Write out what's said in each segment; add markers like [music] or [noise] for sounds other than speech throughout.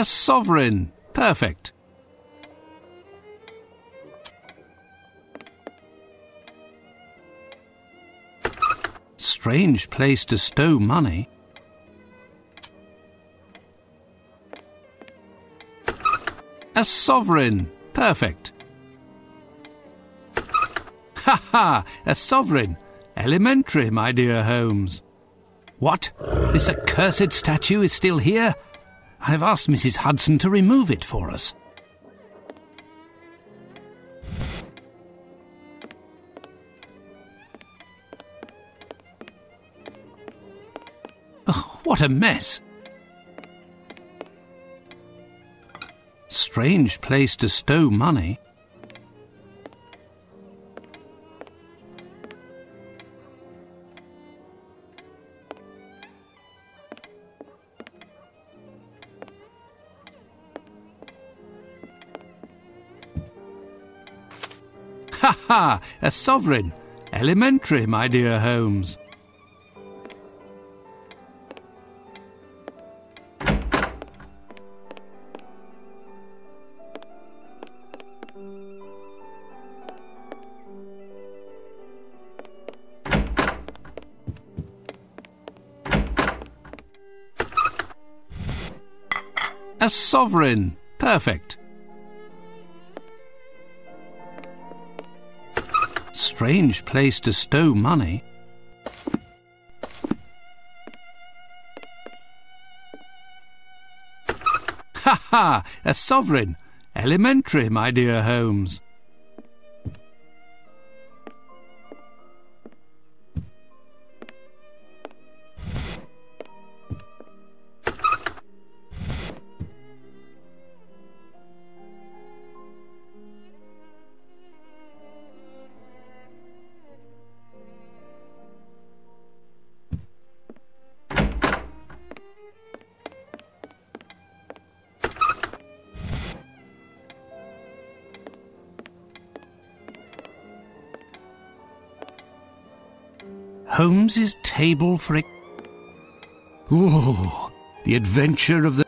A sovereign. Perfect. Strange place to stow money. A sovereign. Perfect. Ha ha! A sovereign. Elementary, my dear Holmes. What? This accursed statue is still here? I've asked Mrs. Hudson to remove it for us. Oh, what a mess! Strange place to stow money. A sovereign! Elementary, my dear Holmes. A sovereign! Perfect. Strange place to stow money. Ha ha! A sovereign! Elementary, my dear Holmes. Holmes's table for it. Ooh, the adventure of the.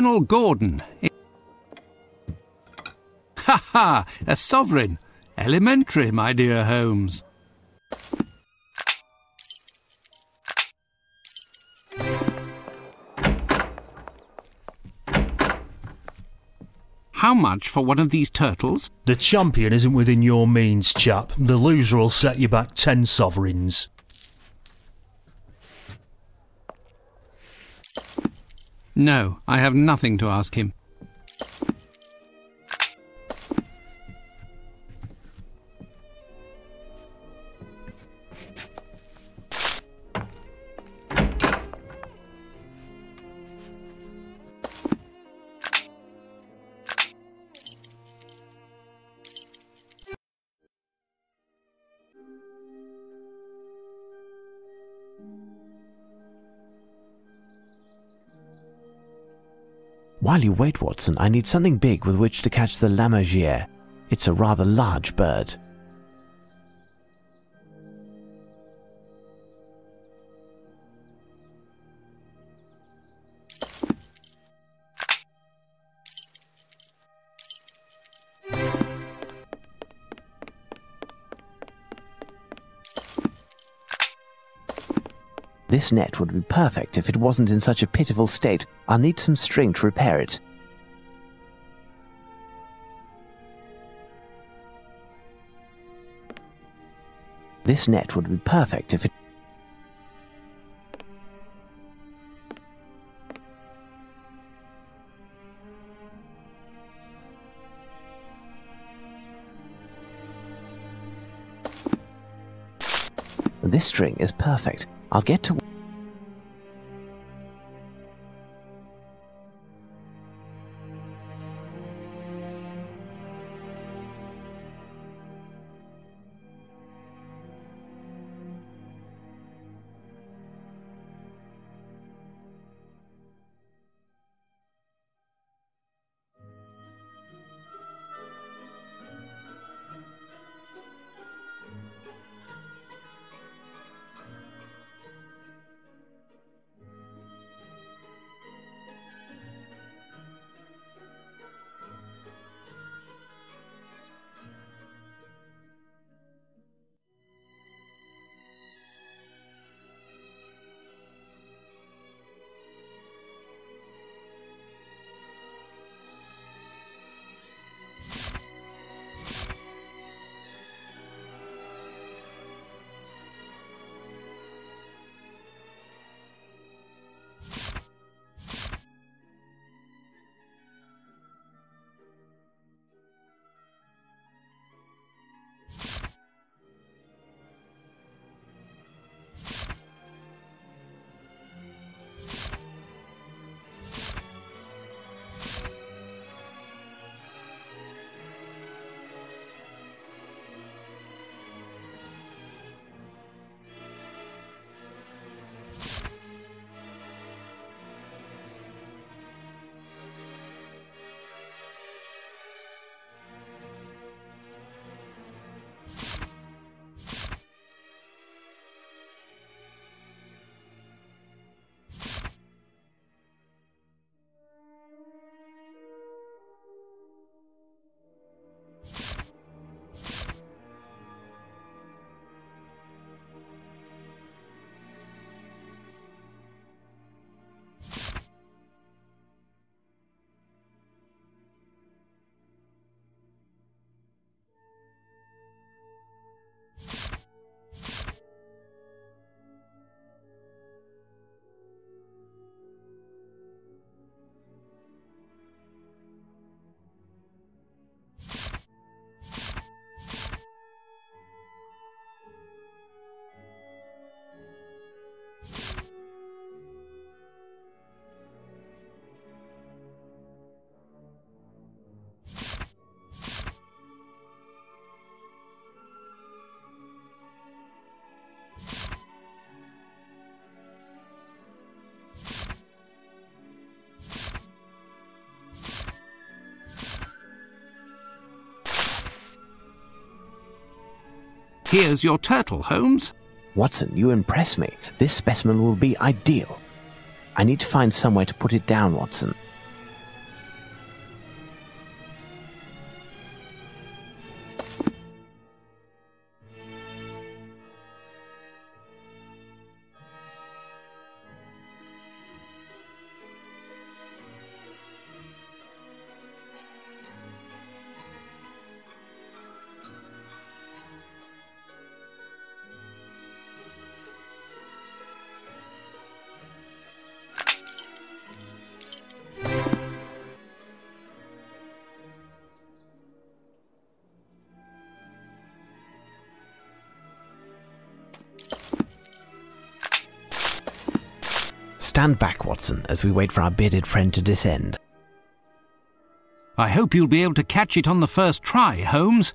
Colonel Gordon. Ha ha! A sovereign. Elementary, my dear Holmes. How much for one of these turtles? The champion isn't within your means, chap. The loser will set you back ten sovereigns. No, I have nothing to ask him. While you wait, Watson, I need something big with which to catch the lammergeier. It's a rather large bird. This net would be perfect if it wasn't in such a pitiful state. I'll need some string to repair it. This net would be perfect if it This string is perfect. I'll get to Here's your turtle, Holmes. Watson, you impress me. This specimen will be ideal. I need to find somewhere to put it down, Watson. Stand back, Watson, as we wait for our bearded friend to descend. I hope you'll be able to catch it on the first try, Holmes.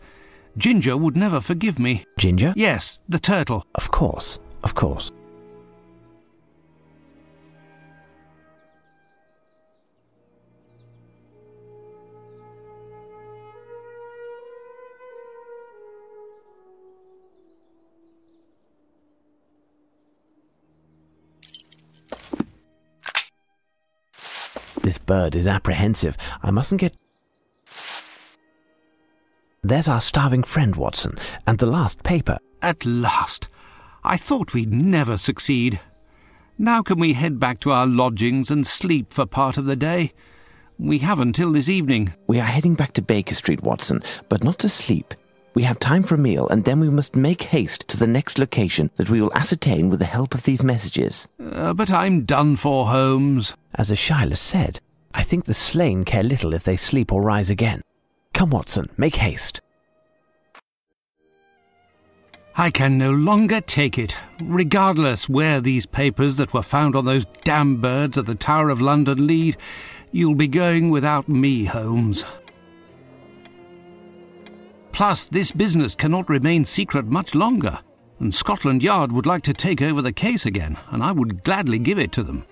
Ginger would never forgive me. Ginger? Yes, the turtle. Of course, of course. This bird is apprehensive. I mustn't get. There's our starving friend, Watson, and the last paper. At last. I thought we'd never succeed. Now can we head back to our lodgings and sleep for part of the day? We have until this evening. We are heading back to Baker Street, Watson, but not to sleep. We have time for a meal, and then we must make haste to the next location that we will ascertain with the help of these messages. Uh, but I'm done for, Holmes. As Aeschylus said, I think the slain care little if they sleep or rise again. Come, Watson, make haste. I can no longer take it. Regardless where these papers that were found on those damn birds at the Tower of London lead, you'll be going without me, Holmes. Plus, this business cannot remain secret much longer, and Scotland Yard would like to take over the case again, and I would gladly give it to them.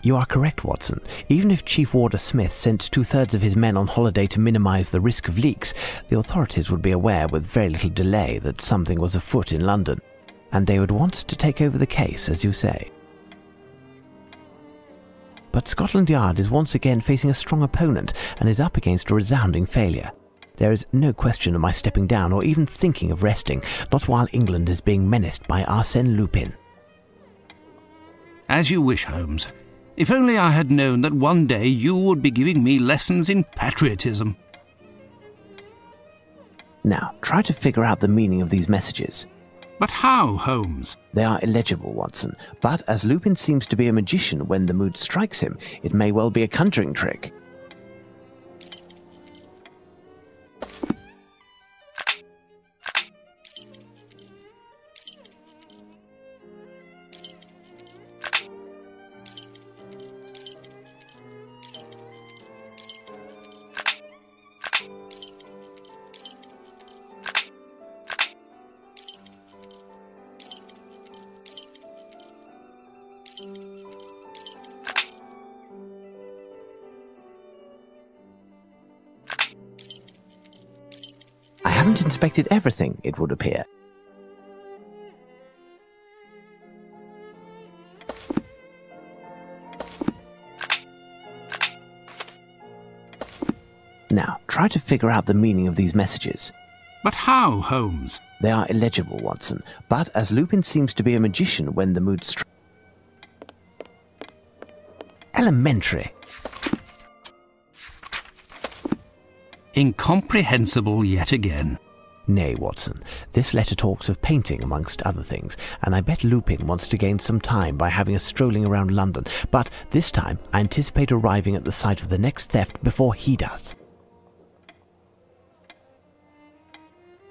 You are correct, Watson. Even if Chief Warder Smith sent two thirds of his men on holiday to minimize the risk of leaks, the authorities would be aware with very little delay that something was afoot in London, and they would want to take over the case, as you say. But Scotland Yard is once again facing a strong opponent and is up against a resounding failure. There is no question of my stepping down or even thinking of resting, not while England is being menaced by Arsène Lupin. As you wish, Holmes. If only I had known that one day you would be giving me lessons in patriotism. Now, try to figure out the meaning of these messages. But how, Holmes? They are illegible, Watson, but as Lupin seems to be a magician when the mood strikes him, it may well be a conjuring trick. Haven't everything, it would appear. Now, try to figure out the meaning of these messages. But how, Holmes? They are illegible, Watson, but as Lupin seems to be a magician when the mood strikes. Elementary. Incomprehensible yet again. Nay, Watson, this letter talks of painting amongst other things, and I bet Lupin wants to gain some time by having a strolling around London, but this time I anticipate arriving at the site of the next theft before he does.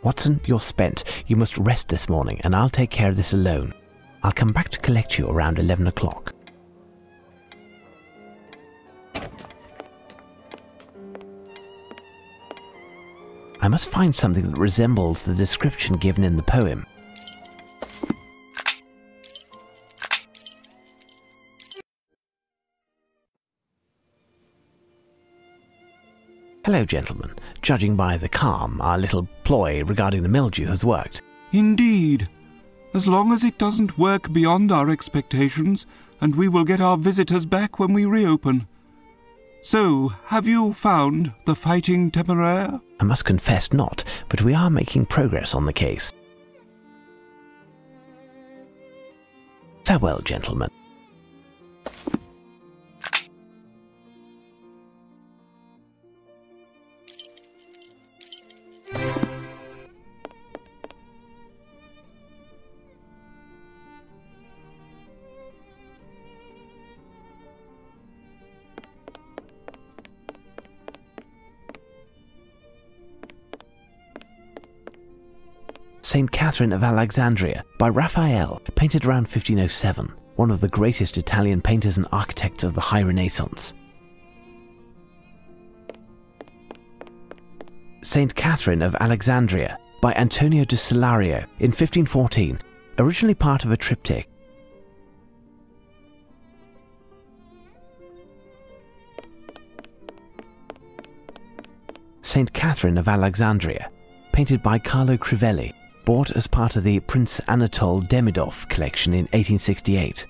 Watson, you're spent. You must rest this morning, and I'll take care of this alone. I'll come back to collect you around 11 o'clock. I must find something that resembles the description given in the poem. Hello, gentlemen. Judging by the calm, our little ploy regarding the mildew has worked. Indeed. As long as it doesn't work beyond our expectations, and we will get our visitors back when we reopen. So, have you found the fighting temeraire? I must confess not, but we are making progress on the case. Farewell, gentlemen. Catherine of Alexandria by Raphael, painted around 1507, one of the greatest Italian painters and architects of the High Renaissance. St. Catherine of Alexandria by Antonio de Solario in 1514, originally part of a triptych. St. Catherine of Alexandria, painted by Carlo Crivelli, bought as part of the Prince Anatole Demidov collection in 1868.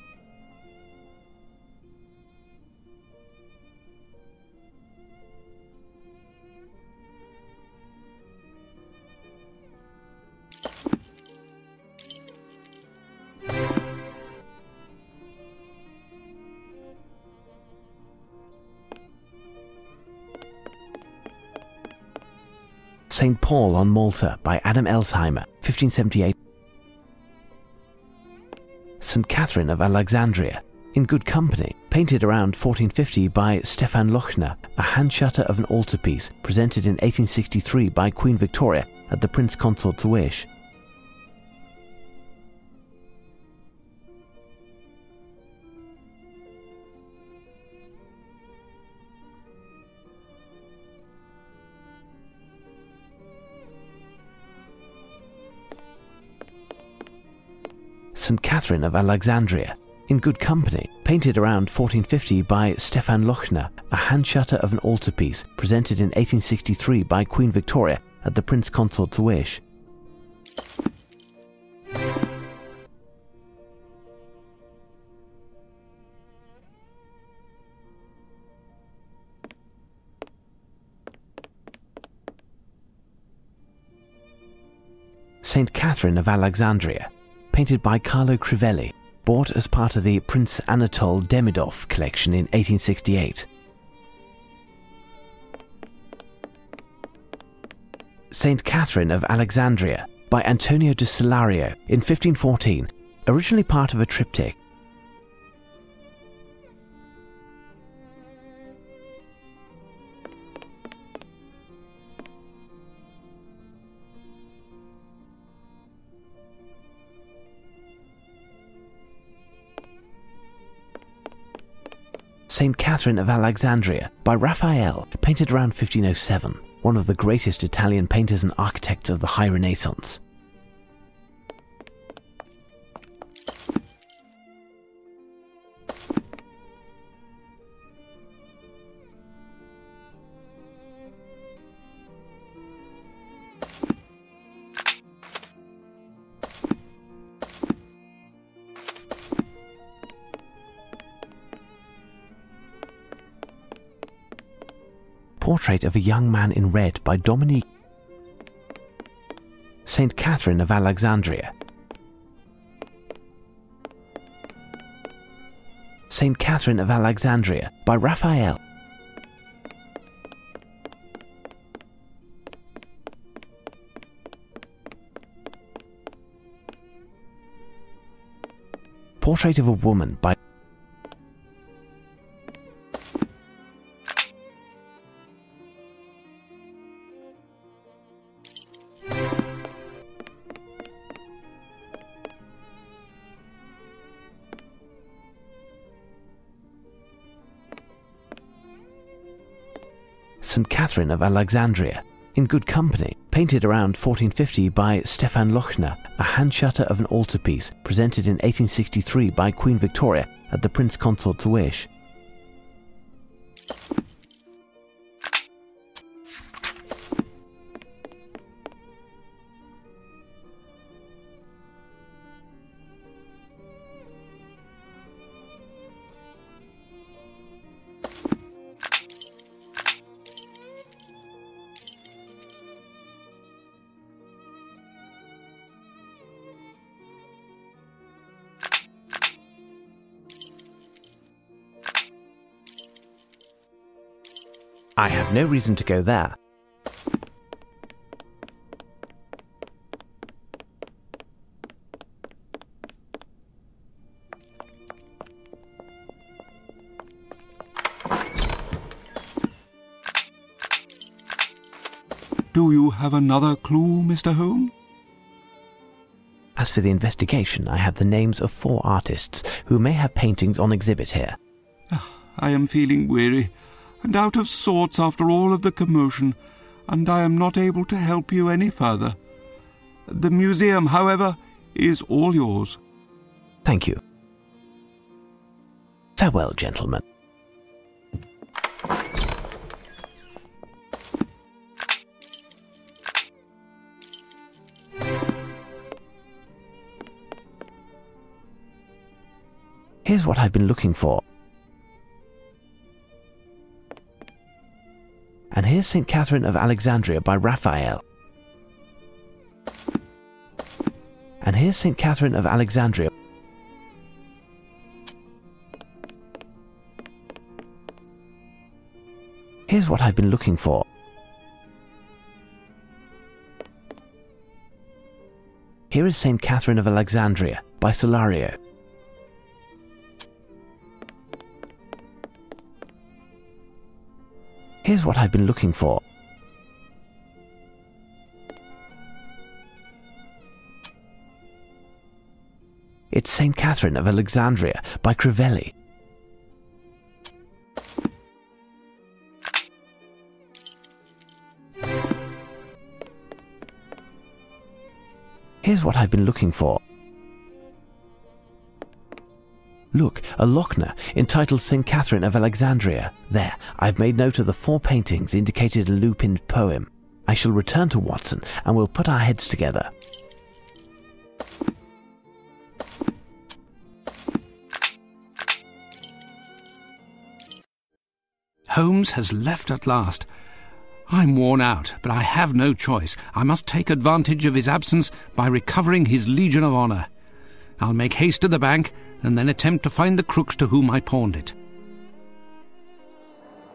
Paul on Malta by Adam Elsheimer, 1578. St. Catherine of Alexandria, in good company, painted around 1450 by Stefan Lochner, a hand shutter of an altarpiece presented in 1863 by Queen Victoria at the Prince Consort's wish. St. Catherine of Alexandria, in good company, painted around 1450 by Stefan Lochner, a hand shutter of an altarpiece presented in 1863 by Queen Victoria at the Prince Consort's wish. St. Catherine of Alexandria, painted by Carlo Crivelli, bought as part of the Prince Anatole Demidov collection in 1868. St. Catherine of Alexandria by Antonio de Solario in 1514, originally part of a triptych. St. Catherine of Alexandria by Raphael, painted around 1507, one of the greatest Italian painters and architects of the High Renaissance. Portrait of a Young Man in Red by Dominique St. Catherine of Alexandria. St. Catherine of Alexandria by Raphael. Portrait of a Woman by Catherine of Alexandria, in good company, painted around 1450 by Stefan Lochner, a hand shutter of an altarpiece presented in 1863 by Queen Victoria at the Prince Consort's wish. No reason to go there. Do you have another clue, Mr. Holmes? As for the investigation, I have the names of four artists who may have paintings on exhibit here. Ah, I am feeling weary and out of sorts after all of the commotion, and I am not able to help you any further. The museum, however, is all yours. Thank you. Farewell, gentlemen. Here's what I've been looking for. And here's St. Catherine of Alexandria by Raphael. And here's St. Catherine of Alexandria. Here's what I've been looking for. Here is St. Catherine of Alexandria by Solario. Here's what I've been looking for. It's St. Catherine of Alexandria by Crivelli. Here's what I've been looking for. Look, a Lochner entitled St. Catherine of Alexandria. There, I've made note of the four paintings indicated in Lupin's poem. I shall return to Watson and we'll put our heads together. Holmes has left at last. I'm worn out, but I have no choice. I must take advantage of his absence by recovering his Legion of Honour. I'll make haste to the bank and then attempt to find the crooks to whom I pawned it.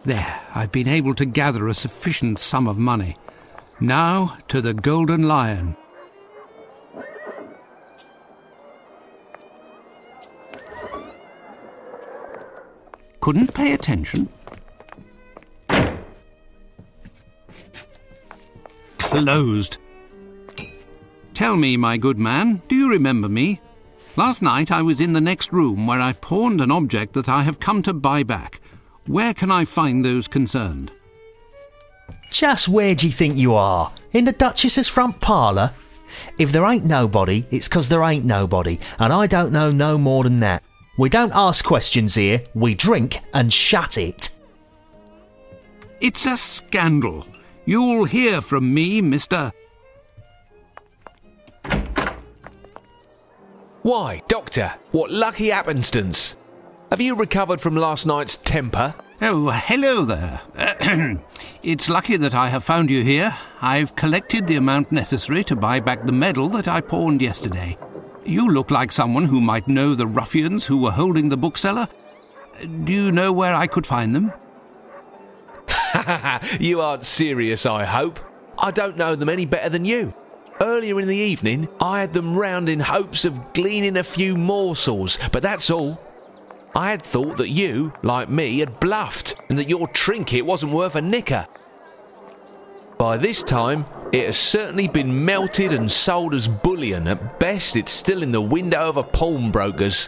There, I've been able to gather a sufficient sum of money. Now to the Golden Lion. Couldn't pay attention? Closed. Tell me, my good man, do you remember me? Last night I was in the next room where I pawned an object that I have come to buy back. Where can I find those concerned? Just where do you think you are? In the Duchess's front parlour? If there ain't nobody, it's 'cause there ain't nobody, and I don't know no more than that. We don't ask questions here, we drink and shut it. It's a scandal. You'll hear from me, Mr. Why, Doctor, what lucky happenstance! Have you recovered from last night's temper? Oh, hello there. [clears throat] it's lucky that I have found you here. I've collected the amount necessary to buy back the medal that I pawned yesterday. You look like someone who might know the ruffians who were holding the bookseller. Do you know where I could find them? [laughs] you aren't serious, I hope. I don't know them any better than you. Earlier in the evening, I had them round in hopes of gleaning a few morsels, but that's all. I had thought that you, like me, had bluffed, and that your trinket wasn't worth a nicker. By this time, it has certainly been melted and sold as bullion. At best, it's still in the window of a pawnbroker's.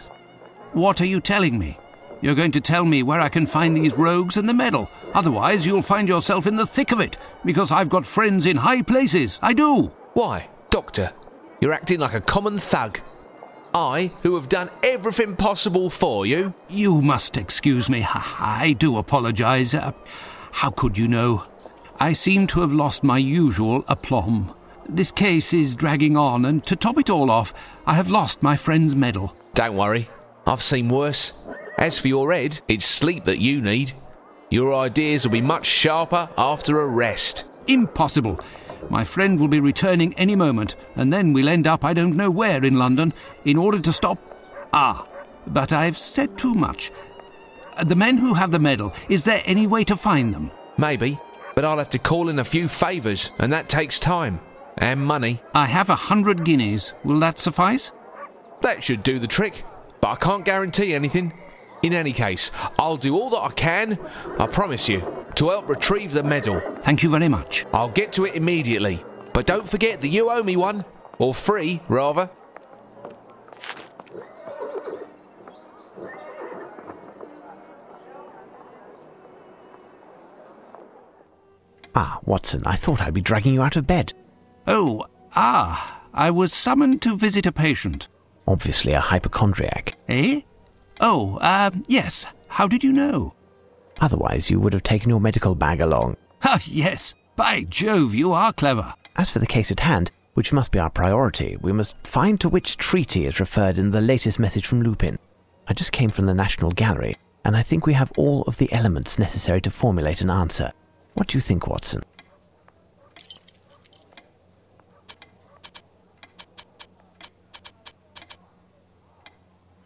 What are you telling me? You're going to tell me where I can find these rogues and the medal. Otherwise, you'll find yourself in the thick of it, because I've got friends in high places. I do. Why, Doctor, you're acting like a common thug. I, who have done everything possible for you. You must excuse me. I do apologize. Uh, how could you know? I seem to have lost my usual aplomb. This case is dragging on, and to top it all off, I have lost my friend's medal. Don't worry, I've seen worse. As for your head, it's sleep that you need. Your ideas will be much sharper after a rest. Impossible. My friend will be returning any moment, and then we'll end up I don't know where in London in order to stop. Ah, but I've said too much. The men who have the medal, is there any way to find them? Maybe, but I'll have to call in a few favours, and that takes time. And money. I have a hundred guineas. Will that suffice? That should do the trick, but I can't guarantee anything. In any case, I'll do all that I can, I promise you, to help retrieve the medal. Thank you very much. I'll get to it immediately. But don't forget that you owe me one. Or three, rather. Ah, Watson, I thought I'd be dragging you out of bed. Oh, ah, I was summoned to visit a patient. Obviously a hypochondriac. Eh? Oh, uh, yes. How did you know? Otherwise, you would have taken your medical bag along. Ah, yes. By Jove, you are clever. As for the case at hand, which must be our priority, we must find to which treaty is referred in the latest message from Lupin. I just came from the National Gallery, and I think we have all of the elements necessary to formulate an answer. What do you think, Watson?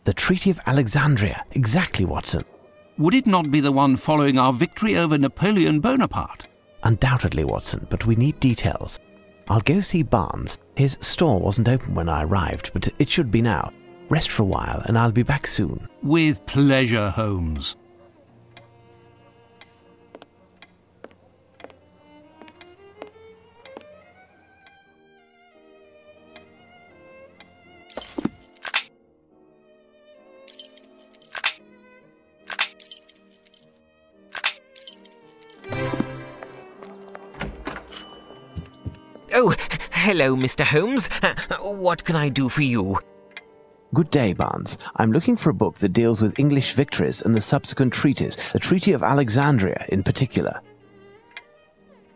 The Treaty of Alexandria. Exactly, Watson. Would it not be the one following our victory over Napoleon Bonaparte? Undoubtedly, Watson, but we need details. I'll go see Barnes. His store wasn't open when I arrived, but it should be now. Rest for a while, and I'll be back soon. With pleasure, Holmes. Hello, Mr. Holmes. Uh, what can I do for you? Good day, Barnes. I'm looking for a book that deals with English victories and the subsequent treaties, the Treaty of Alexandria in particular.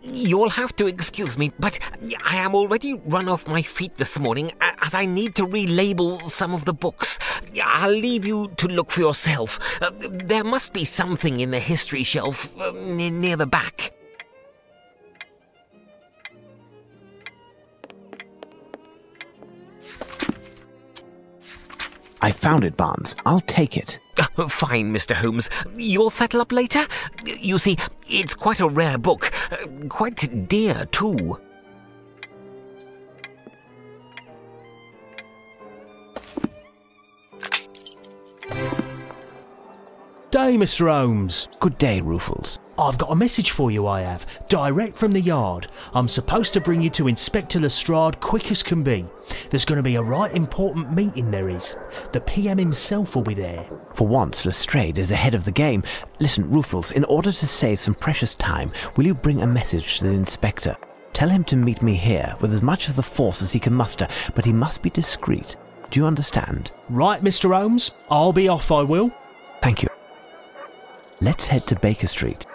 You'll have to excuse me, but I am already run off my feet this morning as I need to relabel some of the books. I'll leave you to look for yourself. Uh, there must be something in the history shelf uh, near the back. I found it, Barnes. I'll take it. Uh, fine, Mr. Holmes. You'll settle up later? You see, it's quite a rare book. Uh, quite dear, too. Day, Mr. Holmes. Good day, Ruffles. I've got a message for you, I have. Direct from the yard. I'm supposed to bring you to Inspector Lestrade quick as can be. There's going to be a right important meeting, there is. The PM himself will be there. For once, Lestrade is ahead of the game. Listen, Ruffles, in order to save some precious time, will you bring a message to the inspector? Tell him to meet me here with as much of the force as he can muster, but he must be discreet. Do you understand? Right, Mr. Holmes. I'll be off, I will. Thank you. Let's head to Baker Street.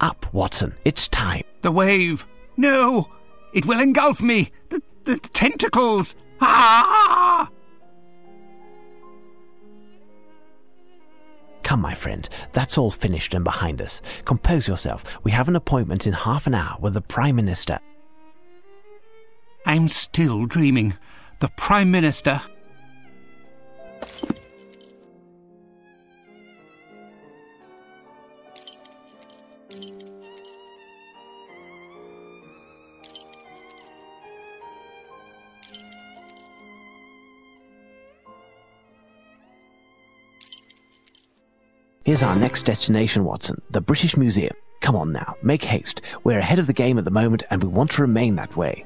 Up, Watson. It's time. The wave! No! It will engulf me! The, the tentacles! Ah! Come, my friend, that's all finished and behind us. Compose yourself. We have an appointment in half an hour with the Prime Minister. I'm still dreaming. The Prime Minister. Here's our next destination, Watson the British Museum. Come on now, make haste. We're ahead of the game at the moment and we want to remain that way.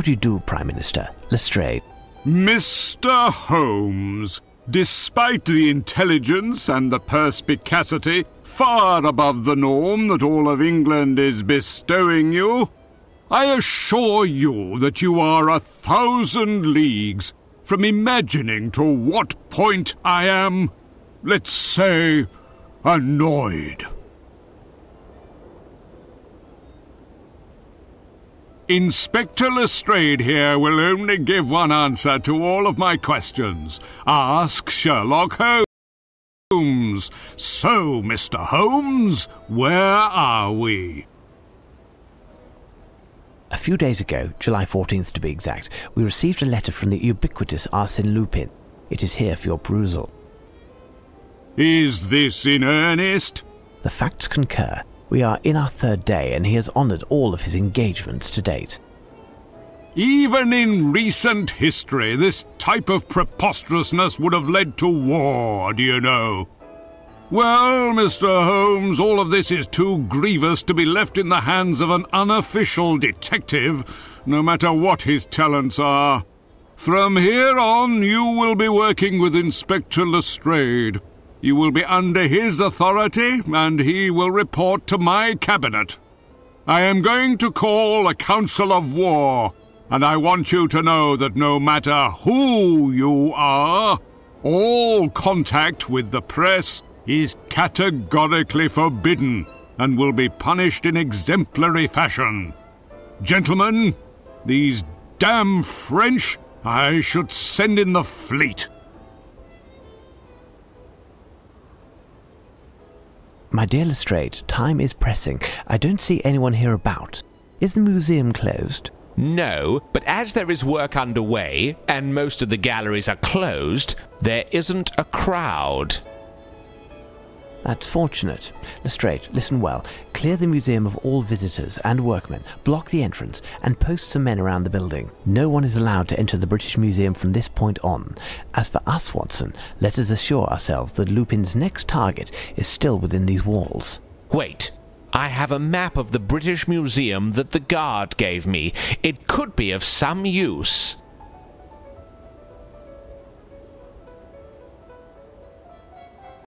How do you do, Prime Minister? Lestrade. Mr. Holmes, despite the intelligence and the perspicacity far above the norm that all of England is bestowing you, I assure you that you are a thousand leagues from imagining to what point I am, let's say, annoyed. Inspector Lestrade here will only give one answer to all of my questions. Ask Sherlock Holmes. So, Mr. Holmes, where are we? A few days ago, July 14th to be exact, we received a letter from the ubiquitous Arsène Lupin. It is here for your perusal. Is this in earnest? The facts concur. We are in our third day, and he has honoured all of his engagements to date. Even in recent history, this type of preposterousness would have led to war, do you know? Well, Mr. Holmes, all of this is too grievous to be left in the hands of an unofficial detective, no matter what his talents are. From here on, you will be working with Inspector Lestrade. You will be under his authority, and he will report to my cabinet. I am going to call a council of war, and I want you to know that no matter who you are, all contact with the press is categorically forbidden and will be punished in exemplary fashion. Gentlemen, these damn French I should send in the fleet. My dear Lestrade, time is pressing. I don't see anyone here about. Is the museum closed? No, but as there is work underway and most of the galleries are closed, there isn't a crowd. That's fortunate. Lestrade, listen well. Clear the museum of all visitors and workmen, block the entrance, and post some men around the building. No one is allowed to enter the British Museum from this point on. As for us, Watson, let us assure ourselves that Lupin's next target is still within these walls. Wait. I have a map of the British Museum that the guard gave me. It could be of some use.